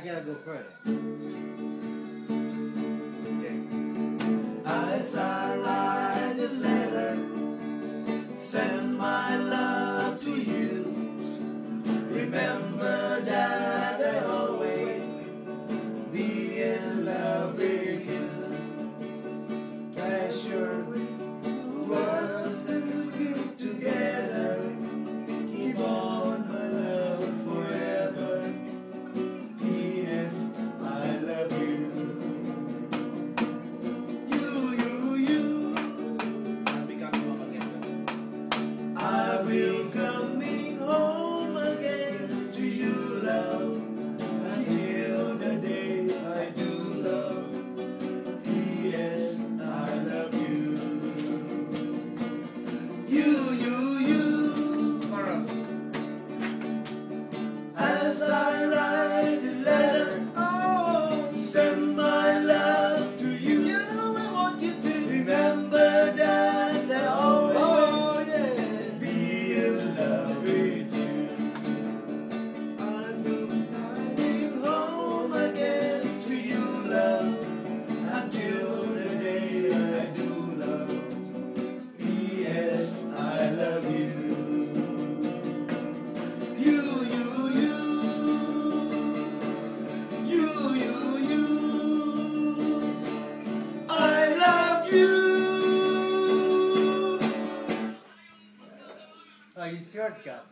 I gotta go first. Okay. This letter. Send aí cerca.